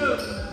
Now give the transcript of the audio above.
you.